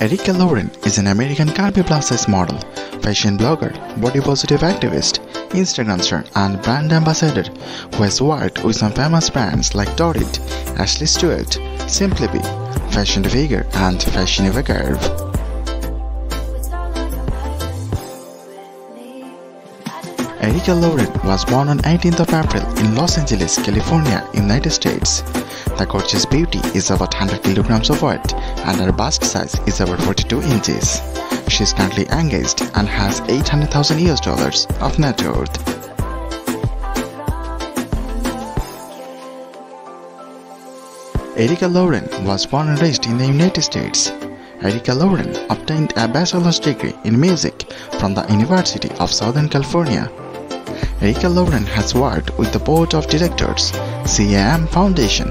Erica Lauren is an American curvy plus size model, fashion blogger, body positive activist, Instagram star, and brand ambassador who has worked with some famous brands like Torrid, Ashley Stewart, Simply Be, Fashion Figure, and Fashion Nova Curve. Erica Lauren was born on 18th of April in Los Angeles, California, United States. The gorgeous beauty is about 100 kilograms of weight and her bust size is about 42 inches. She is currently engaged and has 800,000 US dollars of net worth. Erica Lauren was born and raised in the United States. Erica Lauren obtained a bachelor's degree in music from the University of Southern California. Erica Lauren has worked with the board of directors, CAM Foundation,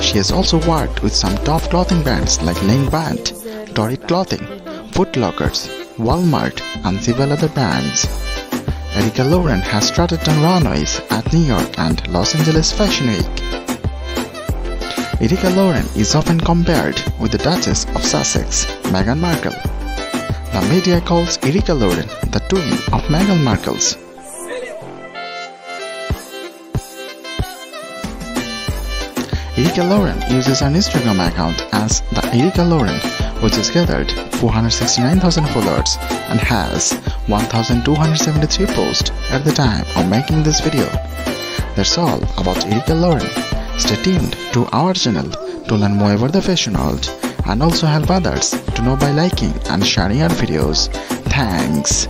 she has also worked with some top clothing brands like Lane Bryant, Torrid Clothing, Foot Lockers, Walmart, and several other brands. Erica Lauren has strutted on runways at New York and Los Angeles Fashion Week. Erica Lauren is often compared with the Duchess of Sussex, Meghan Markle. The media calls Erica Lauren the twin of Meghan Markle's. Erica Lauren uses an Instagram account as the Erica Lauren, which has gathered 469,000 followers and has 1,273 posts at the time of making this video. That's all about Erica Lauren. Stay tuned to our channel to learn more about the fashion world and also help others to know by liking and sharing our videos. Thanks.